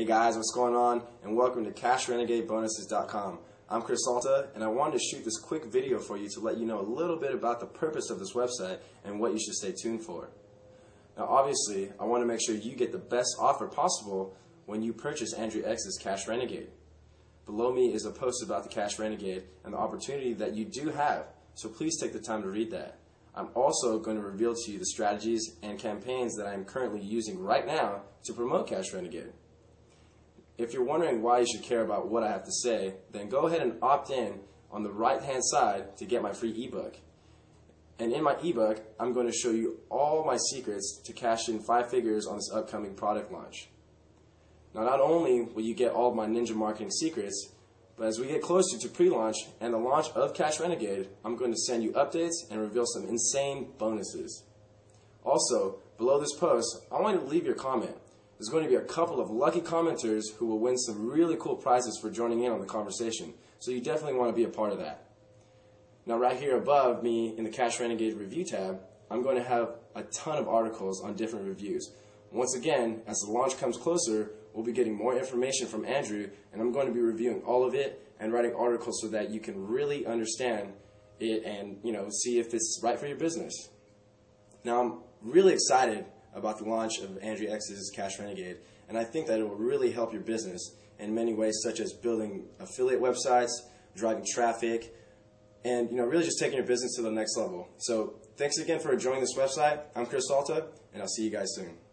Hey guys, what's going on? And welcome to CashRenegadeBonuses.com. I'm Chris Salta, and I wanted to shoot this quick video for you to let you know a little bit about the purpose of this website and what you should stay tuned for. Now, obviously, I want to make sure you get the best offer possible when you purchase Andrew X's Cash Renegade. Below me is a post about the Cash Renegade and the opportunity that you do have, so please take the time to read that. I'm also going to reveal to you the strategies and campaigns that I am currently using right now to promote Cash Renegade. If you're wondering why you should care about what I have to say, then go ahead and opt in on the right hand side to get my free ebook. And in my ebook, I'm going to show you all my secrets to cash in five figures on this upcoming product launch. Now, not only will you get all of my ninja marketing secrets, but as we get closer to pre-launch and the launch of Cash Renegade, I'm going to send you updates and reveal some insane bonuses. Also, below this post, I want you to leave your comment. There's going to be a couple of lucky commenters who will win some really cool prizes for joining in on the conversation, so you definitely want to be a part of that. Now, right here above me in the Cash Renegade review tab, I'm going to have a ton of articles on different reviews. Once again, as the launch comes closer, we'll be getting more information from Andrew, and I'm going to be reviewing all of it and writing articles so that you can really understand it and you know see if it's right for your business. Now, I'm really excited about the launch of Andrew X's Cash Renegade, and I think that it will really help your business in many ways, such as building affiliate websites, driving traffic, and you know really just taking your business to the next level. So, thanks again for joining this website. I'm Chris Salta, and I'll see you guys soon.